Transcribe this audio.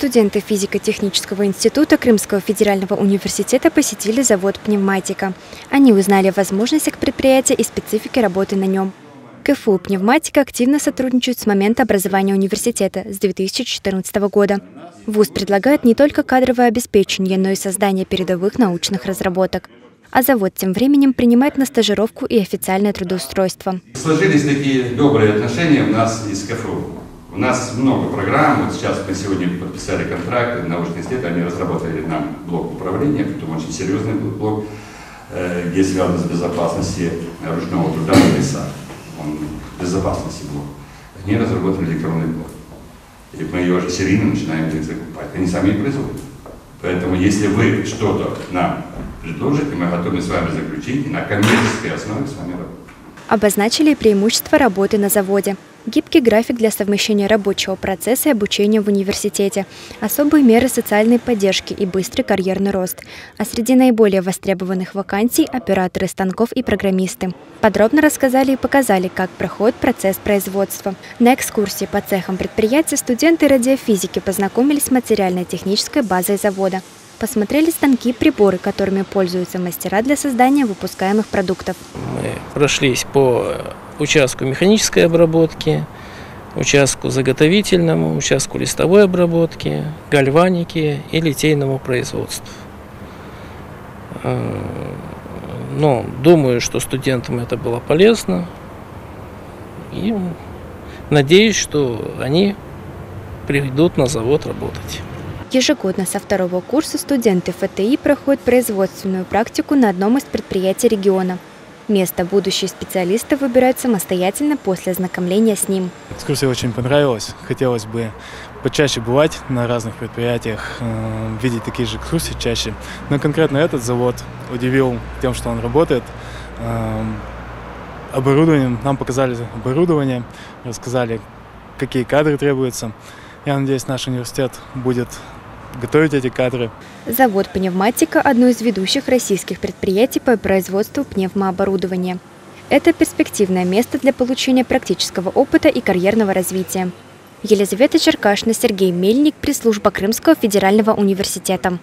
Студенты физико-технического института Крымского федерального университета посетили завод «Пневматика». Они узнали о возможностях предприятия и специфике работы на нем. КФУ «Пневматика» активно сотрудничает с момента образования университета с 2014 года. ВУЗ предлагает не только кадровое обеспечение, но и создание передовых научных разработок. А завод тем временем принимает на стажировку и официальное трудоустройство. Сложились такие добрые отношения у нас из КФУ. У нас много программ, вот сейчас мы сегодня подписали контракт, научный институт, они разработали нам блок управления, притом очень серьезный блок, э, где связан с безопасностью ручного труда в лесах. Он безопасности блок. Они разработали электронный блок. И мы ее уже серийно начинаем закупать. Они сами производят. Поэтому если вы что-то нам предложите, мы готовы с вами заключить и на коммерческой основе с вами работать. Обозначили преимущества работы на заводе. Гибкий график для совмещения рабочего процесса и обучения в университете, особые меры социальной поддержки и быстрый карьерный рост. А среди наиболее востребованных вакансий – операторы станков и программисты. Подробно рассказали и показали, как проходит процесс производства. На экскурсии по цехам предприятия студенты радиофизики познакомились с материально-технической базой завода. Посмотрели станки и приборы, которыми пользуются мастера для создания выпускаемых продуктов. Мы прошлись по участку механической обработки, участку заготовительному, участку листовой обработки, гальваники и литейному производству. Э, но думаю, что студентам это было полезно. И надеюсь, что они придут на завод работать. Ежегодно со второго курса студенты ФТИ проходят производственную практику на одном из предприятий региона. Место будущие специалисты выбирают самостоятельно после ознакомления с ним. Экскурсия очень понравилась. Хотелось бы почаще бывать на разных предприятиях, э, видеть такие же экскурсии чаще. Но конкретно этот завод удивил тем, что он работает. Э, оборудованием, нам показали оборудование, рассказали, какие кадры требуются. Я надеюсь, наш университет будет готовить эти кадры. Завод «Пневматика» – одно из ведущих российских предприятий по производству пневмооборудования. Это перспективное место для получения практического опыта и карьерного развития. Елизавета Черкашина, Сергей Мельник, пресс-служба Крымского федерального университета.